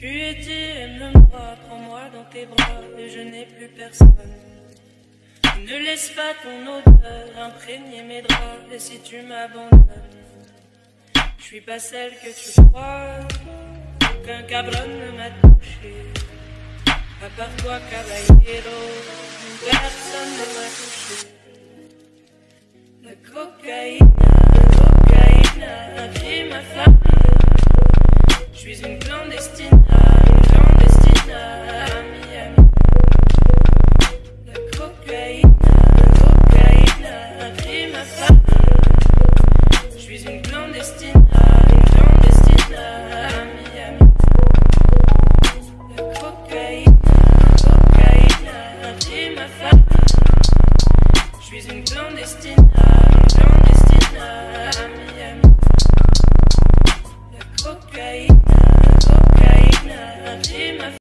Tu es dit, aime-moi, prends-moi dans tes bras, et je n'ai plus personne. Ne laisse pas ton odeur imprégner mes draps, et si tu m'abandonnes, je suis pas celle que tu crois, aucun cabron ne m'a touché. À part toi, caballero, Je suis une clandestine